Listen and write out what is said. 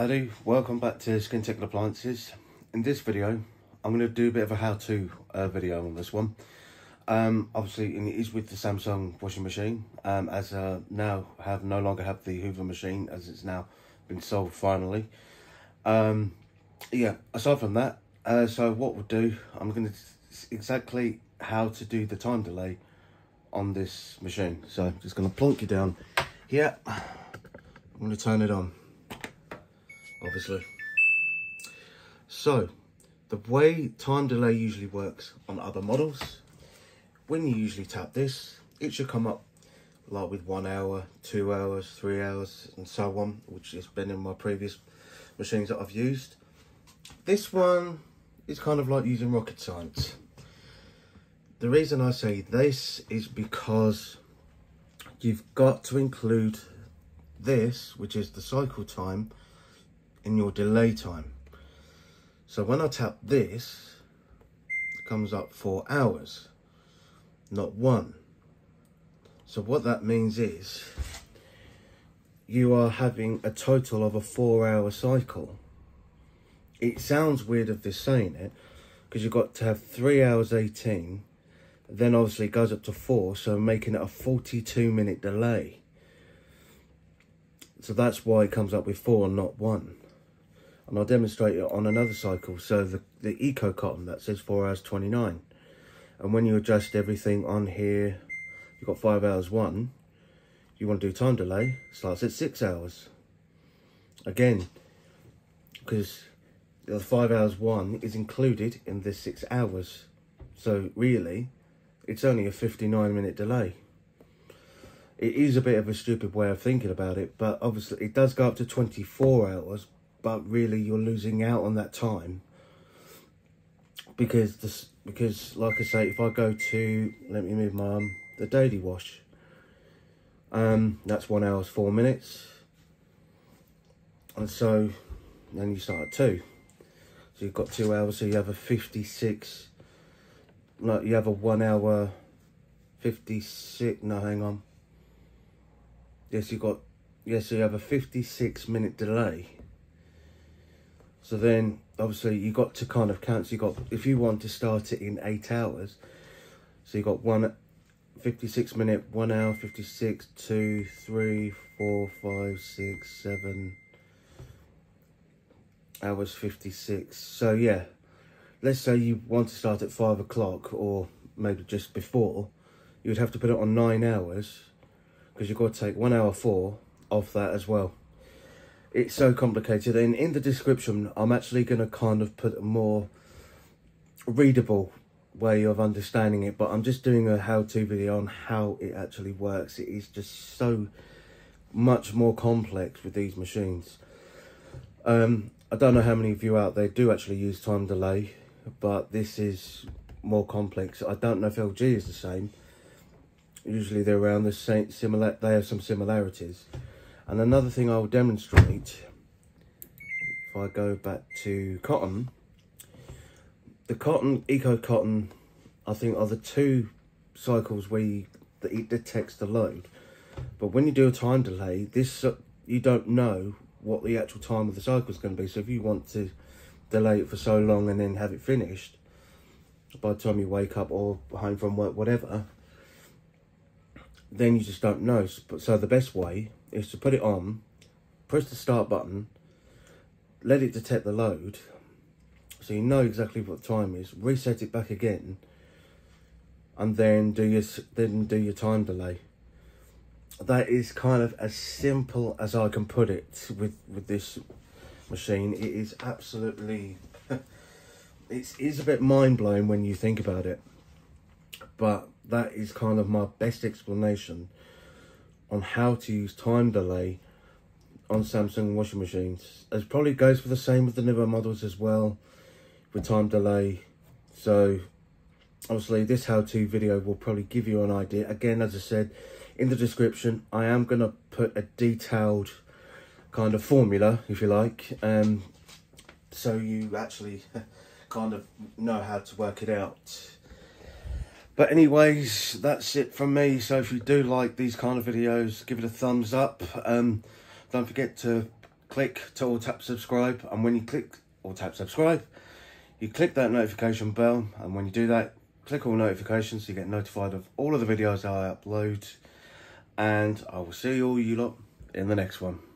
Howdy, welcome back to Skin Tech Appliances. In this video, I'm going to do a bit of a how-to uh, video on this one. Um, obviously, it is with the Samsung washing machine, um, as uh, now have no longer have the Hoover machine, as it's now been sold finally. Um, yeah, aside from that, uh, so what we'll do, I'm going to exactly how to do the time delay on this machine. So I'm just going to plonk you down here. I'm going to turn it on obviously. So, the way time delay usually works on other models, when you usually tap this, it should come up like with one hour, two hours, three hours, and so on, which has been in my previous machines that I've used. This one is kind of like using rocket science. The reason I say this is because you've got to include this, which is the cycle time, in your delay time. So when I tap this, it comes up four hours, not one. So what that means is you are having a total of a four hour cycle. It sounds weird of this saying it because you've got to have three hours 18 then obviously it goes up to four so making it a 42 minute delay so that's why it comes up with four not one and I'll demonstrate it on another cycle. So the, the Eco Cotton, that says 4 hours 29. And when you adjust everything on here, you've got 5 hours 1. You want to do time delay, starts at 6 hours. Again, because the 5 hours 1 is included in this 6 hours. So really, it's only a 59 minute delay. It is a bit of a stupid way of thinking about it, but obviously it does go up to 24 hours, but really you're losing out on that time. Because this because like I say if I go to let me move my arm the daily wash um that's one hour four minutes. And so then you start at two. So you've got two hours so you have a 56 like you have a one hour 56 no hang on. Yes you've got yes so you have a 56 minute delay so then obviously you got to kind of count. So you got if you want to start it in eight hours, so you got one 56 minute, one hour, 56, two, three, four, five, six, seven hours 56. So yeah, let's say you want to start at five o'clock or maybe just before, you would have to put it on nine hours because you've got to take one hour four off that as well it's so complicated. And in the description i'm actually going to kind of put a more readable way of understanding it but i'm just doing a how-to video on how it actually works. It is just so much more complex with these machines. Um i don't know how many of you out there do actually use time delay but this is more complex. I don't know if lg is the same. Usually they're around the same similar they have some similarities and another thing I will demonstrate, if I go back to cotton, the cotton, eco cotton, I think are the two cycles where you, it detects the load. But when you do a time delay, this uh, you don't know what the actual time of the cycle is going to be. So if you want to delay it for so long and then have it finished, by the time you wake up or home from work, whatever, then you just don't know. So the best way is to put it on, press the start button, let it detect the load, so you know exactly what the time is, reset it back again, and then do your then do your time delay. That is kind of as simple as I can put it with with this machine. It is absolutely it is a bit mind blowing when you think about it, but that is kind of my best explanation on how to use time delay on Samsung washing machines. It probably goes for the same with the newer models as well with time delay. So obviously this how-to video will probably give you an idea. Again, as I said, in the description, I am going to put a detailed kind of formula, if you like, um, so you actually kind of know how to work it out. But anyways, that's it from me. So if you do like these kind of videos, give it a thumbs up. Um, don't forget to click to all tap subscribe and when you click or tap subscribe you click that notification bell and when you do that click all notifications so you get notified of all of the videos I upload and I will see all you lot in the next one.